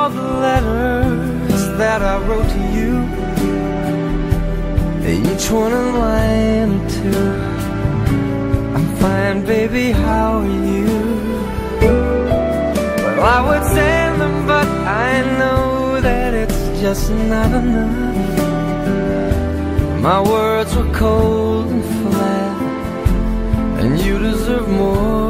all the letters that I wrote to you. Each one a line or two. I'm fine, baby, how are you? Well, I would send them, but I know that it's just not enough. My words were cold and flat And you deserve more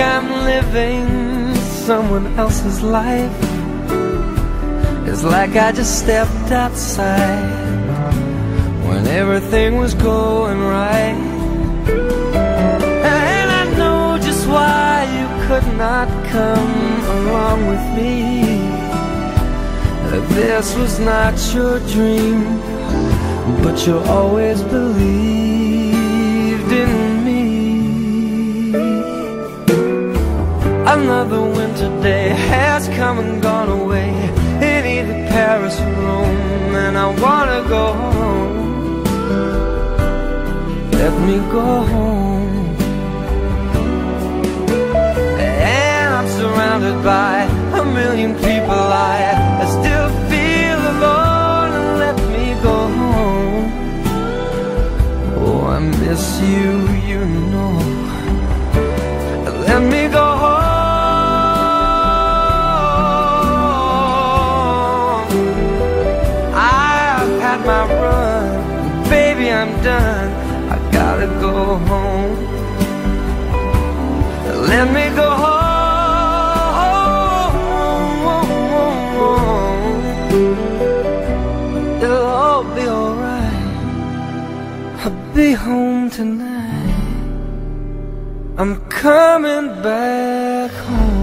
I'm living someone else's life. It's like I just stepped outside When everything was going right. And I know just why you could not come along with me. This was not your dream But you always believed Another winter day has come and gone away. In either Paris or Rome And I wanna go home. Let me go home. And I'm surrounded by a million people. I, I still feel alone And let me go home. Oh, I miss you, you know run. Baby, I'm done. I gotta go home. Let me go home. It'll all be alright. I'll be home tonight. I'm coming back home